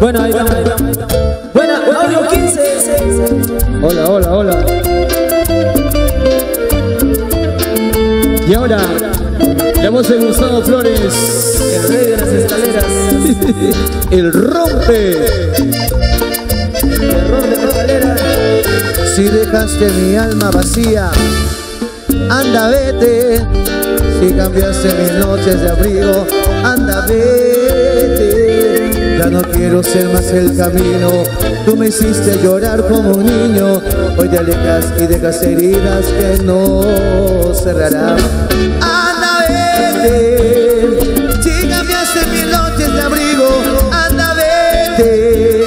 Bueno, ahí vamos. Buena, audio 15. Hola, hola, hola. Y ahora, la voz de Gustavo Flores, El rey de las escaleras. el rompe. Error de escalera. Si dejaste mi alma vacía, anda vete. Si cambiaste mis noches de abrigo, anda vete. No quiero ser más el camino. Tú me hiciste llorar como un niño. Hoy te alejas y dejas heridas que no cerrarán. Anda vete. Si cambiaste mis noches de abrigo, anda vete.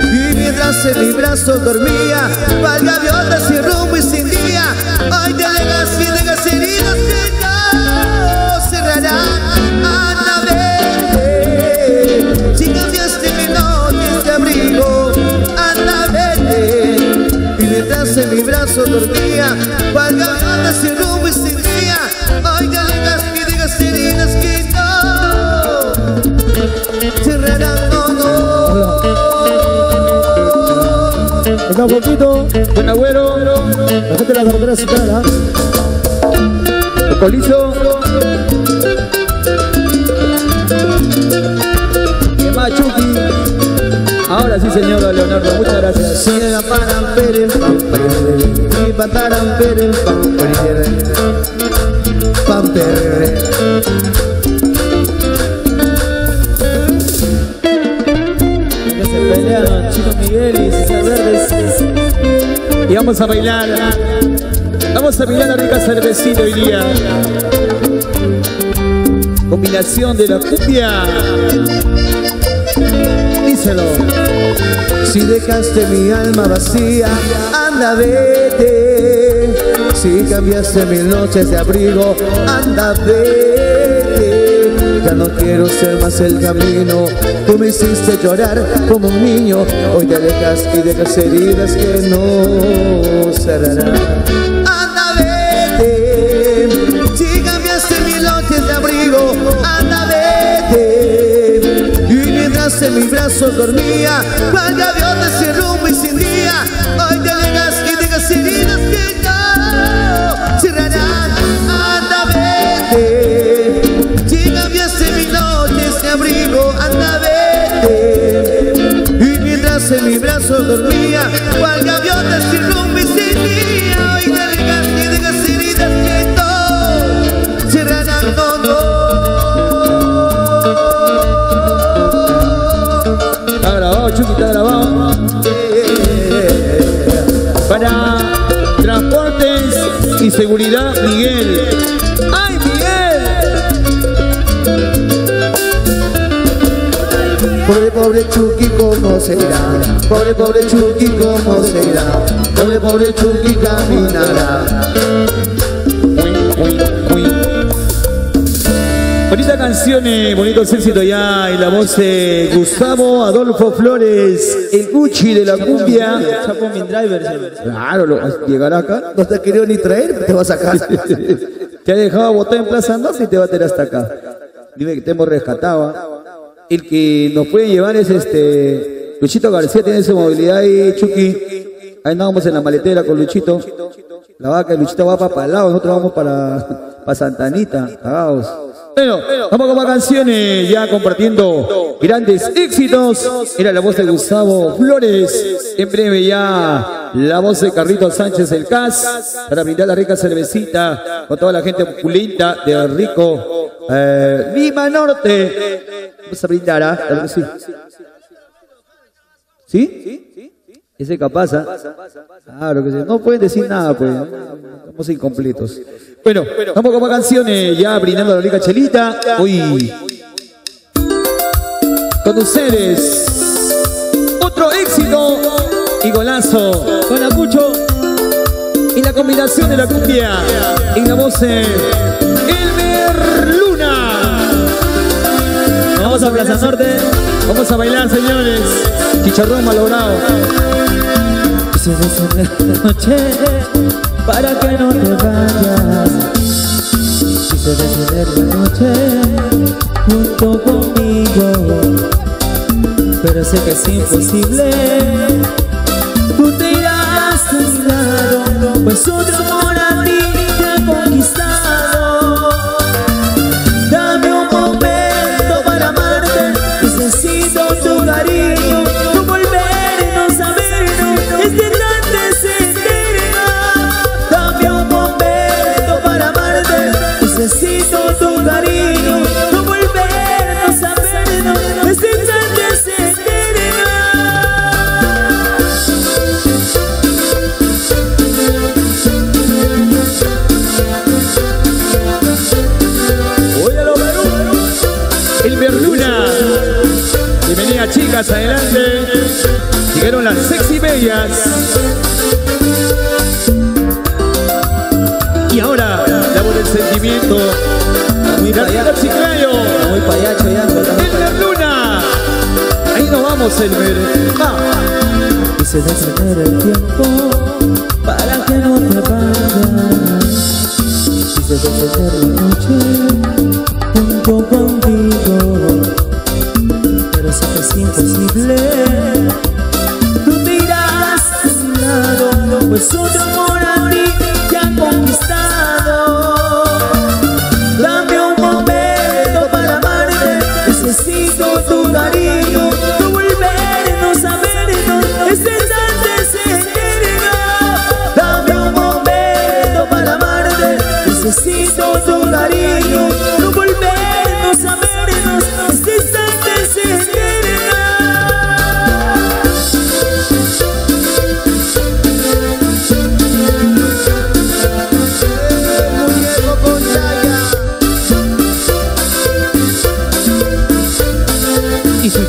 Y mientras en mi brazo dormía, cual gaviota sin dormía, gaviota sin rumbo y sin día, te alejas y dejas heridas que no cerrarán. No, no. Acá poquito, buen agüero. La gente de la carretera se cara. Colizo. ¿Qué más, Chucky? Ahora sí, señor Leonardo, muchas gracias. Pataran peren pam perere, pam perere. Que se pelearon Chino Miguel y César. Y vamos a bailar. Vamos a bailar la rica cervecita hoy día. Combinación de la cumbia. Si dejaste mi alma vacía, anda vete. Si cambiaste mil noches de abrigo, anda vete. Ya no quiero ser más el camino. Tú me hiciste llorar como un niño. Hoy te alejas y dejas heridas que no cerrarán. En mi brazo dormía, cual gaviota sin rumbo y sin día, hoy te alejas y dejas heridas que no cerrarán. Anda vete. Si cambiaste mis noches de abrigo, anda vete. Y mientras en mi brazo dormía, y seguridad, Miguel. ¡Ay, Miguel! Pobre, pobre Chucky, ¿cómo será? Pobre, pobre Chucky, ¿cómo será? Pobre, pobre Chucky caminará. Bonita canción, bonitos éxitos ya en la voz de Gustavo Adolfo Flores, el Gucci de la cumbia. Claro, lo- llegará acá. No te ha querido ni traer, te vas a casa. Te ha dejado botar en Plaza Norte y te va a tener hasta acá. Dime que te hemos rescatado. ¿ah? El que nos puede llevar es este Luchito García, tiene su movilidad ahí, Chucky. Ahí andábamos en la maletera con Luchito. La vaca, Luchito va para Palau, nosotros vamos para, para Santa Anita, cagados. Bueno, vamos con más canciones, ya compartiendo grandes éxitos. Era la voz de Gustavo Flores. En breve ya la voz de Carlito Sánchez el CAS para brindar la rica cervecita con toda la gente opulenta de rico eh, Lima Norte. Vamos a brindar, ¿ah? Sí. ¿Sí? Ese capaz. Claro que sí. No pueden decir nada, pues. Estamos incompletos. Bueno, vamos con más canciones, ya brindando la rica chelita. Hoy, con ustedes, otro éxito y golazo. Con Apucho y la combinación de la cumbia y la voz Luna. Vamos a Plaza Norte. Vamos a bailar, señores. Chicharrón malogrado. Se la noche para que no te vayas. Quise descender la noche junto conmigo. pero sé que es imposible. Tú te irás a mi lado, pues otro amor chicas, adelante. Llegaron las sexy bellas. Y ahora, la voz del sentimiento. Muy Gracias, payacho. Chiclayo. Muy Elmer payacho. Luna. Ahí nos vamos, Elmer. Ah. Quise detener el tiempo para que no te vayas. Quise detener la noche lado, pues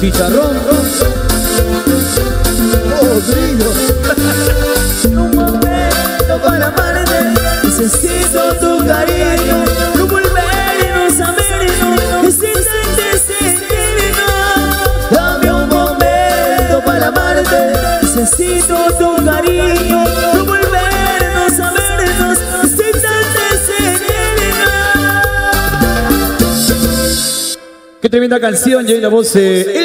chicharrón. Brillo. un momento para amarte Necesito tu cariño Tu volvernos a vernos Este instante se eterna Dame un momento para amarte Necesito tu cariño Tu volvernos a vernos Este instante se eterna Qué tremenda canción, ahí la voz de